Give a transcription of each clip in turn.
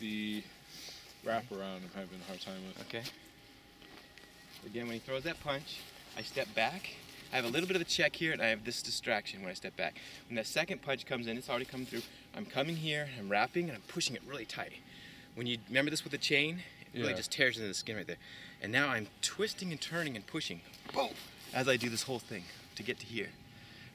the wrap around I'm having a hard time with. Okay. Again, when he throws that punch, I step back. I have a little bit of a check here, and I have this distraction when I step back. When that second punch comes in, it's already coming through. I'm coming here, I'm wrapping, and I'm pushing it really tight. When you remember this with the chain, it really Yeah. just tears into the skin right there. And now I'm twisting and turning and pushing, boom, as I do this whole thing to get to here.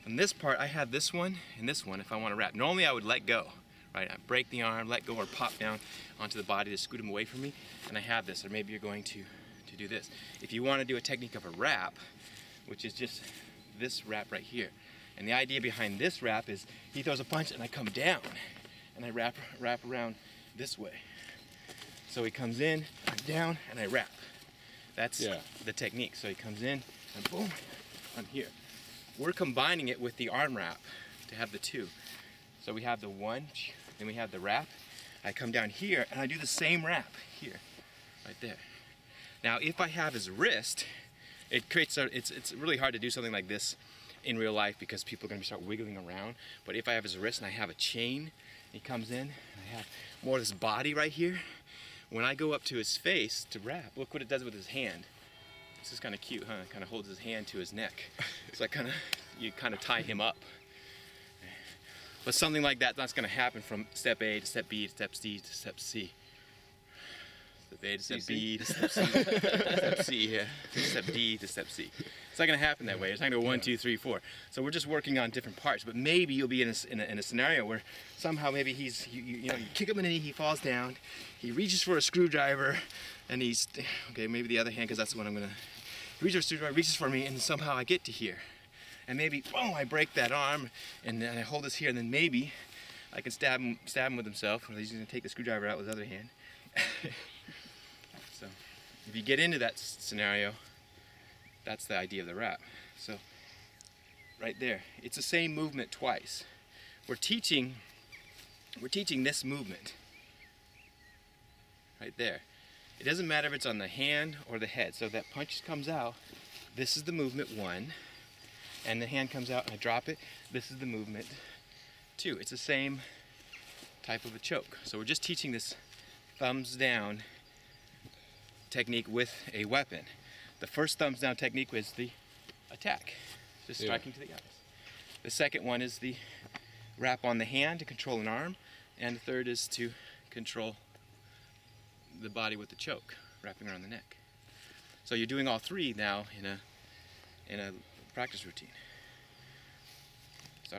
From this part, I have this one and this one if I want to wrap. Normally, I would let go, right? I break the arm, let go, or pop down onto the body to scoot him away from me, and I have this. Or maybe you're going to to do this. If you want to do a technique of a wrap, which is just this wrap right here, and the idea behind this wrap is he throws a punch and I come down, and I wrap wrap around this way. So he comes in, I'm down, and I wrap. That's Yeah. the technique. So he comes in, and boom, I'm here. We're combining it with the arm wrap to have the two. So we have the one, then we have the wrap. I come down here and I do the same wrap here, right there. Now, if I have his wrist, it creates a, it's, it's really hard to do something like this in real life because people are going to start wiggling around. But if I have his wrist and I have a chain, he comes in, I have more of this body right here. When I go up to his face to wrap, look what it does with his hand. This is kind of cute, huh? Kind of holds his hand to his neck. So I kind of, you kind of tie him up. But something like that, that's going to happen from step A to step B to step C to step C. Step A to step B to step C, step C, yeah, to step D to step C. It's not going to happen that way. It's not going to go one, two, three, four. So we're just working on different parts. But maybe you'll be in a, in a, in a scenario where somehow maybe he's, you, you, you know, you kick him in the knee, he falls down, he reaches for a screwdriver, and he's, okay, maybe the other hand, because that's the one I'm going to, he reaches for a screwdriver, reaches for me, and somehow I get to here. And maybe, boom, I break that arm, and then I hold this here, and then maybe I can stab him, stab him with himself, or he's to take the screwdriver out with his other hand. so, if you get into that scenario, that's the idea of the wrap. So, right there, it's the same movement twice. We're teaching, we're teaching this movement. Right there. It doesn't matter if it's on the hand or the head. So that punch comes out. This is the movement one, and the hand comes out and I drop it. This is the movement too. It's the same type of a choke. So we're just teaching this thumbs down technique with a weapon. The first thumbs down technique was the attack, just Yeah. striking to the eyes. The second one is the wrap on the hand to control an arm, and the third is to control the body with the choke, wrapping around the neck. So you're doing all three now in a in a practice routine.